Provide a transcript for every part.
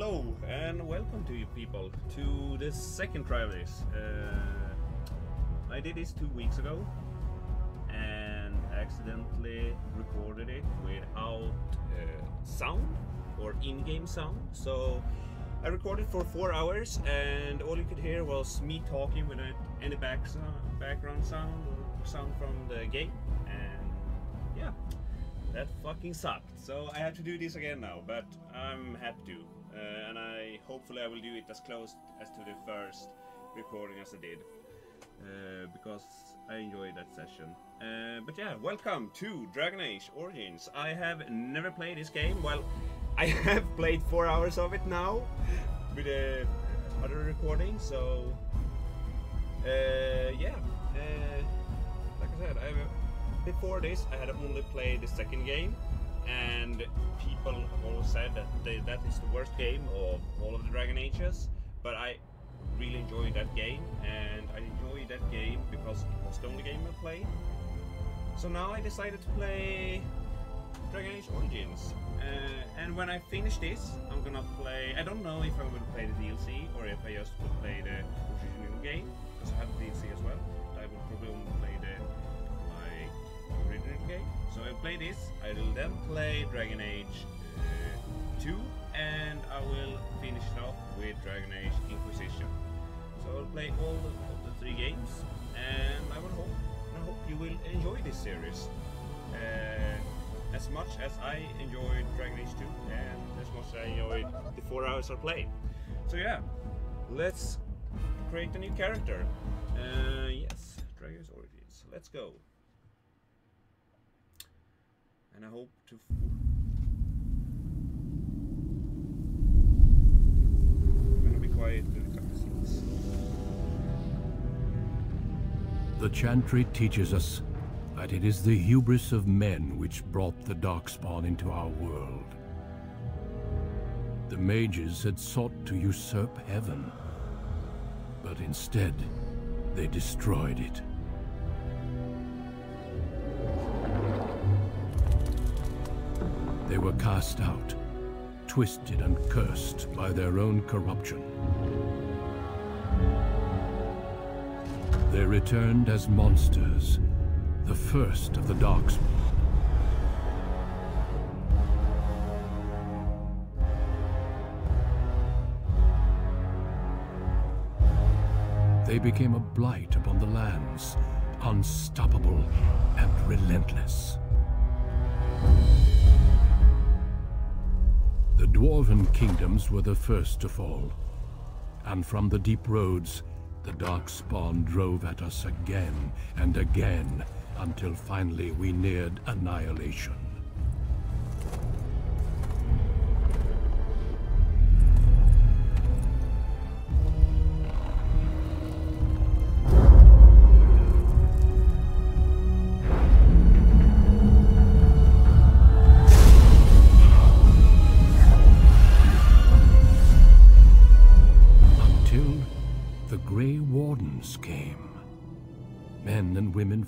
Hello and welcome to you people to the second try of this. Uh, I did this two weeks ago and accidentally recorded it without uh, sound or in-game sound. So I recorded for four hours and all you could hear was me talking without any back background sound or sound from the game. And yeah, that fucking sucked. So I have to do this again now, but I'm happy to. Uh, and I hopefully I will do it as close as to the first recording as I did. Uh, because I enjoyed that session. Uh, but yeah, welcome to Dragon Age Origins. I have never played this game. Well, I have played four hours of it now with the other recording. So uh, yeah, uh, like I said, I before this I had only played the second game, and people always said that they, that is the worst game of all of the Dragon Ages. But I really enjoyed that game, and I enjoyed that game because it was the only game I played. So now I decided to play Dragon Age Origins. Uh, and when I finish this, I'm gonna play. I don't know if I'm gonna play the DLC or if I just will play the original game because I have the DLC as well. I will probably only play the like original game. So I'll play this. I will then play Dragon Age uh, 2, and I will finish it off with Dragon Age Inquisition. So I'll play all of the three games, and I will hope, I hope you will enjoy this series. Uh, as much as I enjoyed Dragon Age 2 and as much as I enjoyed the four hours I played. So yeah, let's create a new character. Uh, yes, Dragon Age Origins. Let's go. And I hope to. I'm gonna be quiet. The Chantry teaches us that it is the hubris of men which brought the Darkspawn into our world. The mages had sought to usurp heaven, but instead, they destroyed it. They were cast out, twisted and cursed by their own corruption. They returned as monsters, the first of the Darkspawn. They became a blight upon the lands, unstoppable and relentless. The Dwarven kingdoms were the first to fall, and from the deep roads, the Darkspawn drove at us again and again until finally we neared annihilation.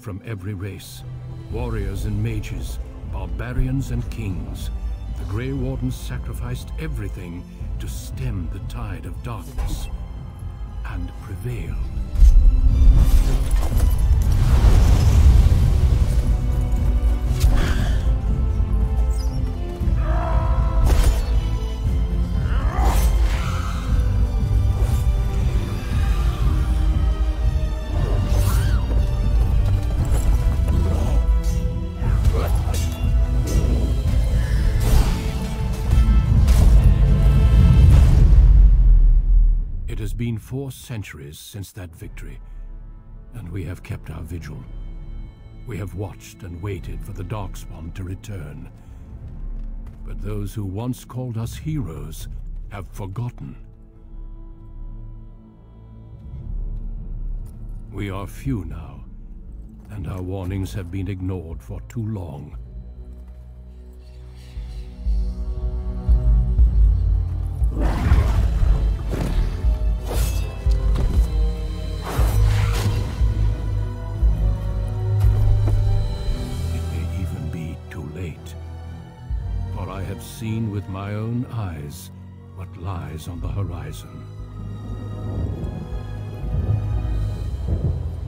From every race, warriors and mages, barbarians and kings. The Grey Wardens sacrificed everything to stem the tide of darkness, and prevailed. Four centuries since that victory, and we have kept our vigil. We have watched and waited for the Darkspawn to return. But those who once called us heroes have forgotten. We are few now, and our warnings have been ignored for too long. Seen with my own eyes what lies on the horizon.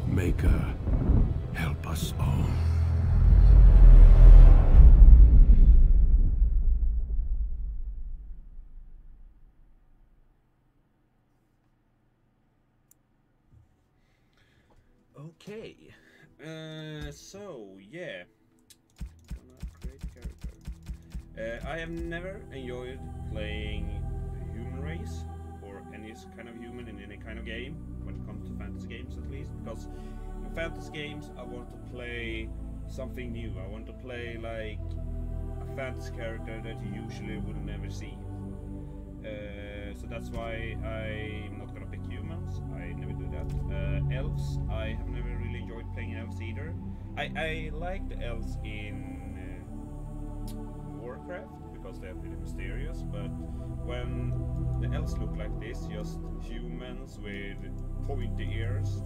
Maker, help us all. Okay, uh, so yeah, Uh, I have never enjoyed playing human race or any kind of human in any kind of game when it comes to fantasy games, at least, because in fantasy games I want to play something new. I want to play like a fantasy character that you usually would never see. Uh, so that's why I'm not gonna pick humans. I never do that. Uh, elves, I have never really enjoyed playing elves either. I, I like the elves in uh, Warcraft because they're pretty mysterious, but when the elves look like this, just humans with pointy ears,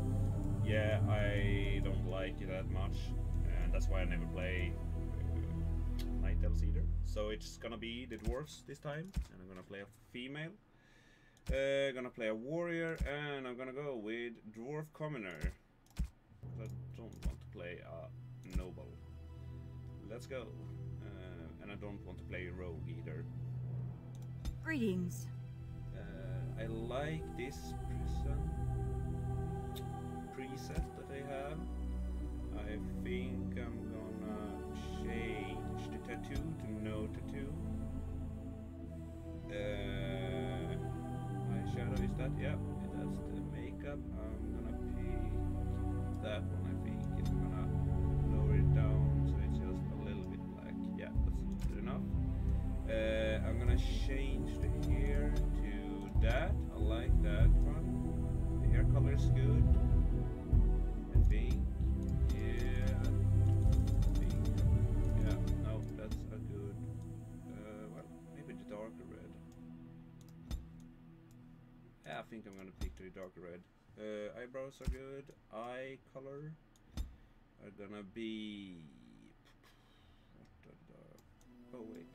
yeah, I don't like it that much, and that's why I never play uh, night elves either. So it's gonna be the dwarves this time, and I'm gonna play a female. Uh, gonna play a warrior, and I'm gonna go with dwarf commoner. I don't want to play a noble. Let's go. And I don't want to play a rogue either. Greetings. Uh, I like this prison preset that I have. I think I'm gonna change the tattoo to no tattoo. Uh, eyeshadow is that? Yeah, I think I'm gonna pick the darker red. Uh, eyebrows are good. Eye color are gonna be. Oh wait,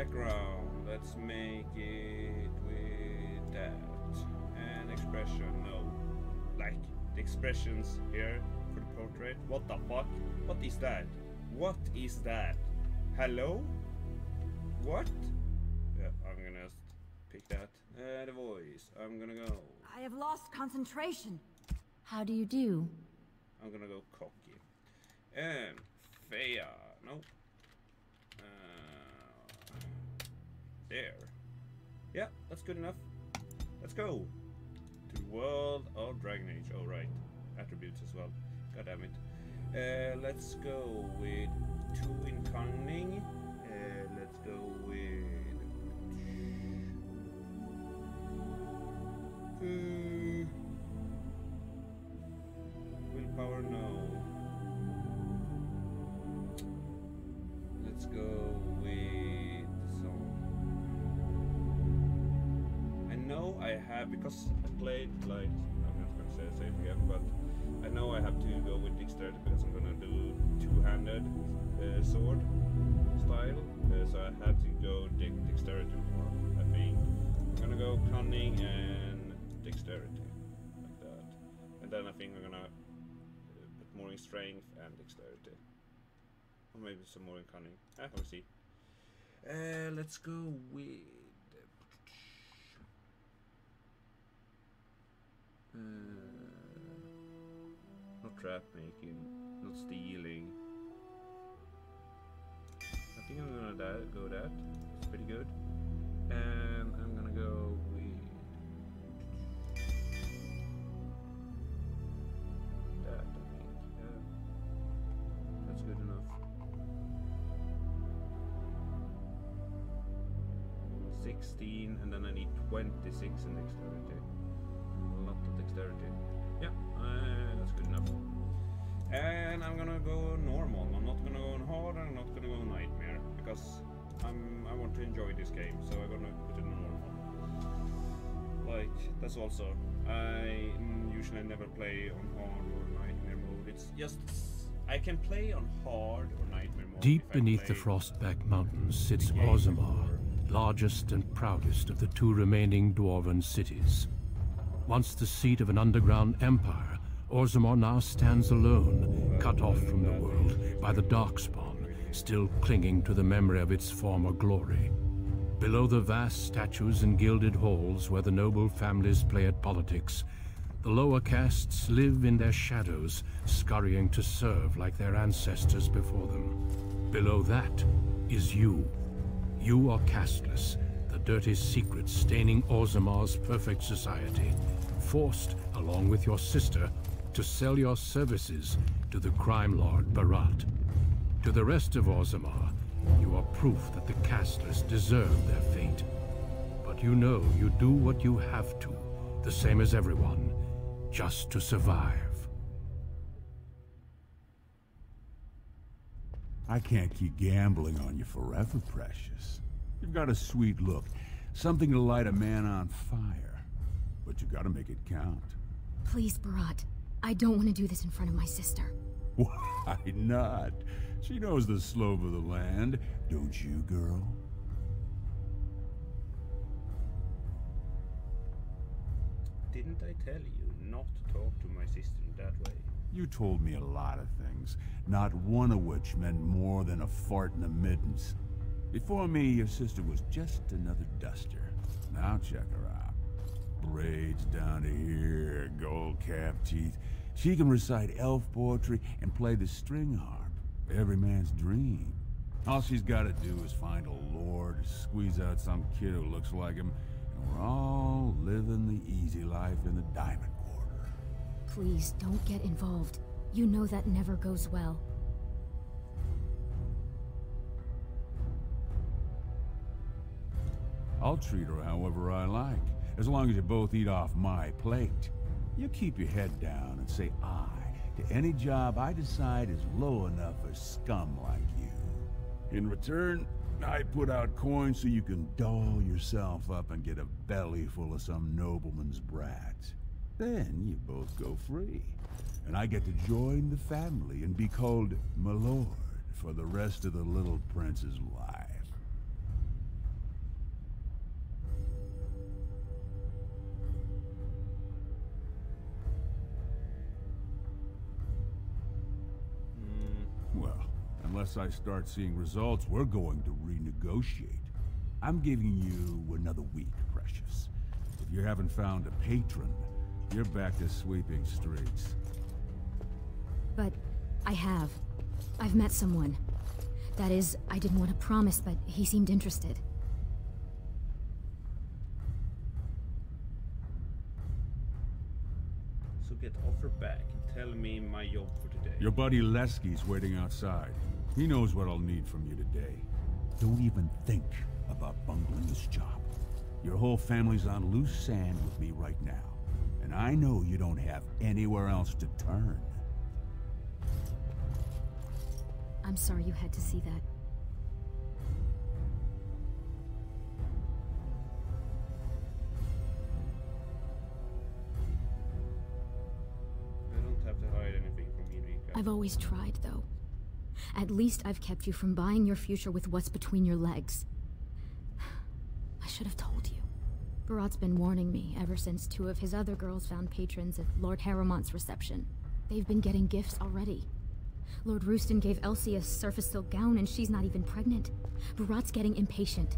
Background. Let's make it with that. And expression. No. Like the expressions here for the portrait. What the fuck? What is that? What is that? Hello? What? Yeah, I'm gonna just pick that. Uh, the voice. I'm gonna go. I have lost concentration. How do you do? I'm gonna go cocky. And Freya. No. There. Yeah, that's good enough. Let's go to world of Dragon Age. Oh right, attributes as well. God damn it. Uh, let's go with two in cunning. Uh, let's go with. Uh, I played like I'm not gonna say same again, but I know I have to go with dexterity because I'm gonna do two-handed uh, sword style, uh, so I have to go de- dexterity more. I think I'm gonna go cunning and dexterity like that, and then I think I'm gonna put more in strength and dexterity, or maybe some more in cunning. Ah, we'll see. Uh, let's go with. Uh, not trap making, not stealing. I think I'm gonna die, go that. It's pretty good. And I'm gonna go with that. I think. Yeah, that's good enough. Sixteen, and then I need twenty-six in dexterity. A lot of dexterity. Yeah, uh, that's good enough. And I'm gonna go normal. I'm not gonna go on hard. I'm not gonna go nightmare because I'm I want to enjoy this game. So I'm gonna put it on normal. Like that's also I usually never play on hard or nightmare mode. It's just I can play on hard or nightmare mode. Deep if I beneath the Frostback Mountains sits Yeah. Orzammar, largest and proudest of the two remaining dwarven cities. Once the seat of an underground empire, Orzammar now stands alone, cut off from the world by the Darkspawn, still clinging to the memory of its former glory. Below the vast statues and gilded halls where the noble families play at politics, the lower castes live in their shadows, scurrying to serve like their ancestors before them. Below that is you. You are casteless, the dirty secret staining Orzammar's perfect society, forced, along with your sister, to sell your services to the crime lord Beraht. To the rest of Orzammar, you are proof that the casteless deserve their fate. But you know you do what you have to, the same as everyone, just to survive. I can't keep gambling on you forever, Precious. You've got a sweet look. Something to light a man on fire. But you gotta make it count. Please, Beraht. I don't want to do this in front of my sister. Why not? She knows the slope of the land, don't you, girl? Didn't I tell you not to talk to my sister in that way? You told me a lot of things, not one of which meant more than a fart in the middens. Before me, your sister was just another duster. Now check her out. Braids down to here, gold cap teeth. She can recite elf poetry and play the string harp. Every man's dream. All she's got to do is find a lord, squeeze out some kid who looks like him, and we're all living the easy life in the Diamond Quarter. Please, don't get involved. You know that never goes well. I'll treat her however I like, as long as you both eat off my plate. You keep your head down and say aye to any job I decide is low enough for scum like you. In return, I put out coins so you can doll yourself up and get a belly full of some nobleman's brats. Then you both go free. And I get to join the family and be called my lord for the rest of the little prince's life. Unless I start seeing results, we're going to renegotiate. I'm giving you another week, Precious. If you haven't found a patron, you're back to sweeping streets. But I have. I've met someone. That is, I didn't want to promise, but he seemed interested. So get off her back and tell me my job for today. Your buddy Leske's waiting outside. He knows what I'll need from you today. Don't even think about bungling this job. Your whole family's on loose sand with me right now. And I know you don't have anywhere else to turn. I'm sorry you had to see that. I don't have to hide anything from you, Rica. I've always tried, though. At least I've kept you from buying your future with what's between your legs. I should have told you. Beraht's been warning me ever since two of his other girls found patrons at Lord Harrowmont's reception. They've been getting gifts already. Lord Rooston gave Elsie a surface silk gown and she's not even pregnant. Beraht's getting impatient.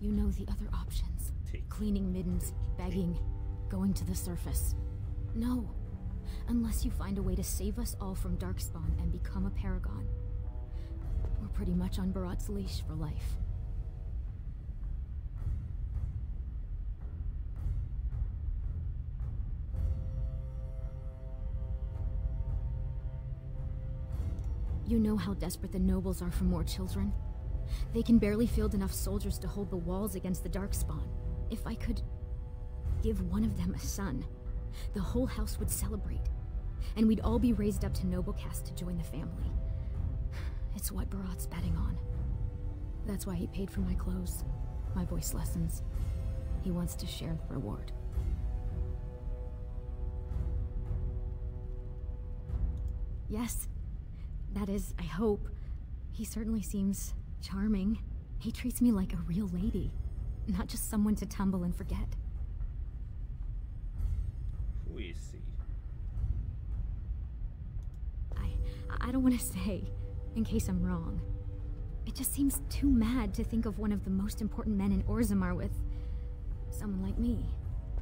You know the other options. Cleaning middens, begging, going to the surface. No. Unless you find a way to save us all from Darkspawn and become a paragon. We're pretty much on Beraht's leash for life. You know how desperate the nobles are for more children? They can barely field enough soldiers to hold the walls against the Darkspawn. If I could give one of them a son, the whole house would celebrate. And we'd all be raised up to noble caste to join the family. It's what Beraht's betting on. That's why he paid for my clothes, my voice lessons. He wants to share the reward. Yes. That is, I hope. He certainly seems charming. He treats me like a real lady, not just someone to tumble and forget. Who is he? I I don't want to say, in case I'm wrong. It just seems too mad to think of one of the most important men in Orzammar with someone like me.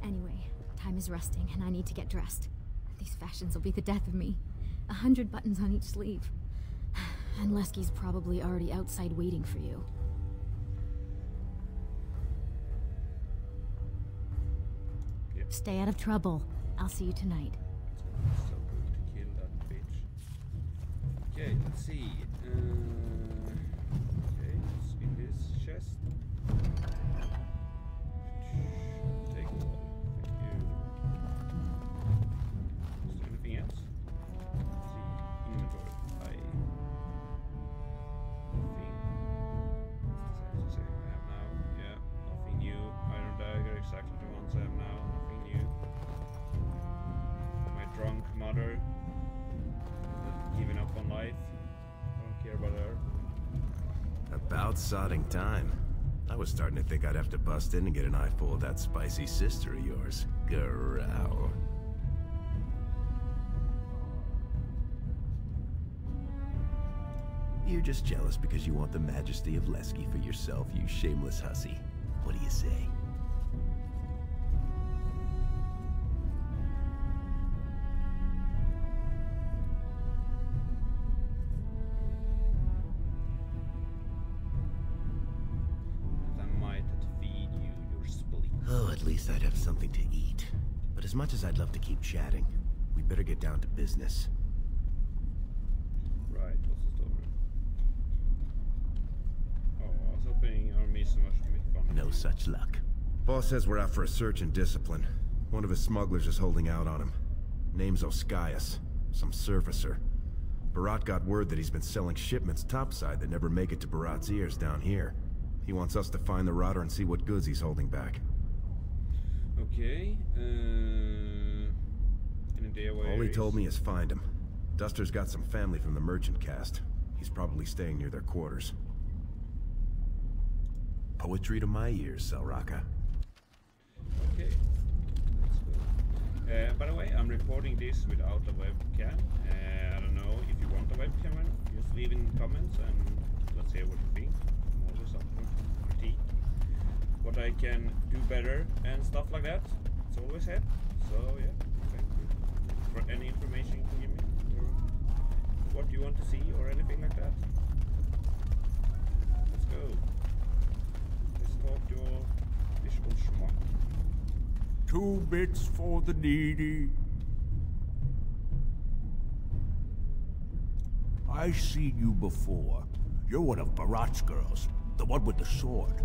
Anyway, time is rusting and I need to get dressed. These fashions will be the death of me. A hundred buttons on each sleeve. And Leske's probably already outside waiting for you. Yep. Stay out of trouble. I'll see you tonight. So good to kill that bitch. Okay, let's see. Uh, About sodding time. I was starting to think I'd have to bust in and get an eyeful of that spicy sister of yours. Garou. You're just jealous because you want the majesty of Leske for yourself, you shameless hussy. What do you say? As I'd love to keep chatting, we better get down to business. Right, what's the story? Oh, I was hoping our mission was to make fun No such luck. Boss says we're out for a search and discipline. One of his smugglers is holding out on him. Name's Oskias, some surfacer. Beraht got word that he's been selling shipments topside that never make it to Beraht's ears down here. He wants us to find the rotter and see what goods he's holding back. Okay, uh... Any idea where All he told me is find him. Duster's got some family from the merchant caste. He's probably staying near their quarters. Poetry to my ears, salroka. Okay. Uh, by the way, I'm recording this without a webcam. Uh, I don't know if you want a webcam. Just leave in comments and let's hear what you think. I'm always up for critique. What I can do better and stuff like that. It's always here. So yeah, thank you for any information you can give me or what you want to see or anything like that. Let's go. Let's talk to schmuck. Two bits for the needy. I seen you before. You're one of Beraht's girls, the one with the sword.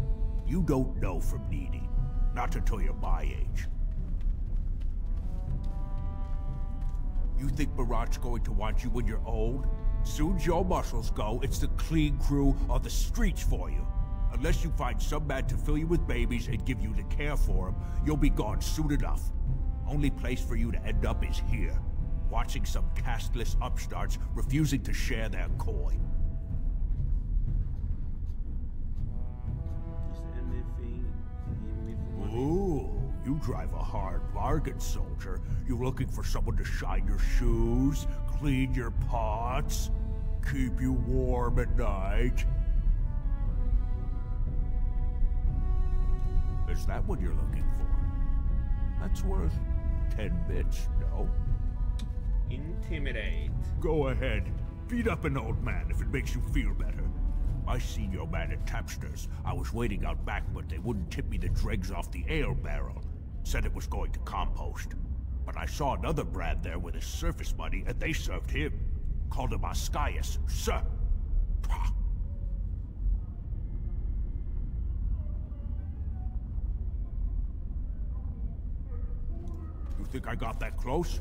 You don't know from needing. Not until you're my age. You think Beraht's going to want you when you're old? Soon as your muscles go, it's the clean crew or the streets for you. Unless you find some man to fill you with babies and give you the care for them, you'll be gone soon enough. Only place for you to end up is here, watching some casteless upstarts refusing to share their coin. Ooh, you drive a hard bargain, soldier. You looking for someone to shine your shoes, clean your pots, keep you warm at night? Is that what you're looking for? That's worth ten bits, no? Intimidate. Go ahead. Beat up an old man if it makes you feel better. I seen your man at Tapster's. I was waiting out back, but they wouldn't tip me the dregs off the ale barrel. Said it was going to compost. But I saw another Brad there with his surface money, and they served him. Called him Oskias, sir. Pah. You think I got that close?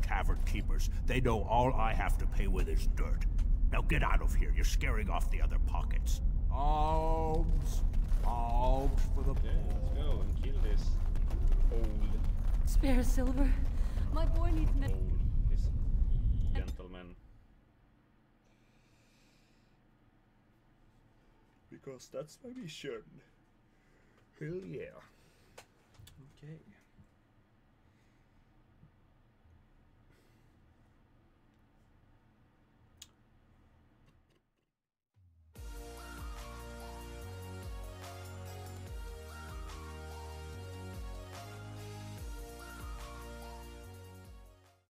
Cavern keepers, they know all I have to pay with is dirt. Now get out of here, you're scaring off the other pockets. Alms! Alms for the Okay, let's go and kill this old, Spare silver. My boy needs med- old, this gentleman. Because that's my mission. Hell yeah. Okay.